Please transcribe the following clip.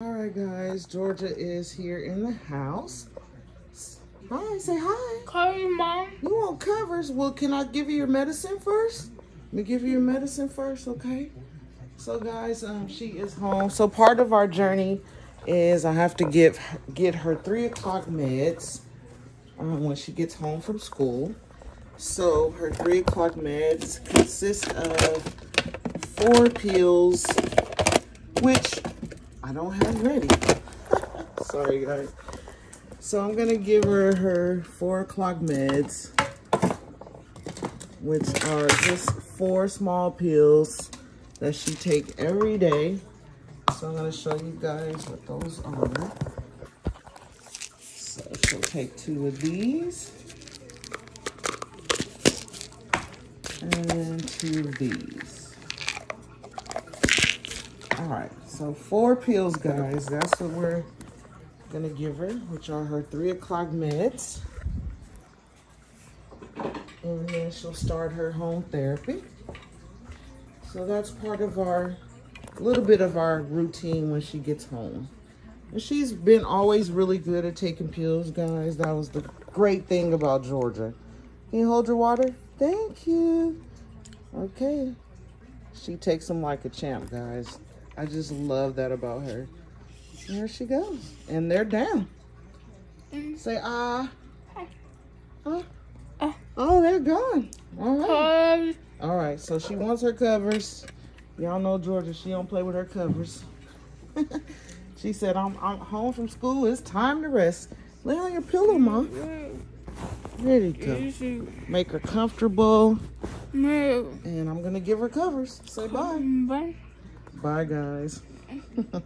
All right, guys, Jorgia is here in the house. Hi, say hi. Your mom. You want covers? Well, can I give you your medicine first? Let me give you your medicine first, okay? So, guys, um, she is home. So, part of our journey is I have to give get her three o'clock meds um, when she gets home from school. So, her three o'clock meds consist of four pills, which I don't have ready. Sorry, guys. So I'm gonna give her her four o'clock meds, which are just four small pills that she take every day. So I'm gonna show you guys what those are. So she'll take two of these. And two of these. All right, so four pills, guys. That's what we're gonna give her, which are her three o'clock meds. And then she'll start her home therapy. So that's part of our, little bit of our routine when she gets home. And she's been always really good at taking pills, guys. That was the great thing about Jorgia. Can you hold your water? Thank you. Okay. She takes them like a champ, guys. I just love that about her. There she goes. And they're down. Say ah. Uh, Ah. oh, they're gone. All right. All right. So she wants her covers. Y'all know Jorgia. She don't play with her covers. she said, I'm, I'm home from school. It's time to rest. Lay on your pillow, Mom. There you go. Make her comfortable. No. And I'm going to give her covers. Say bye. Bye. Bye, guys.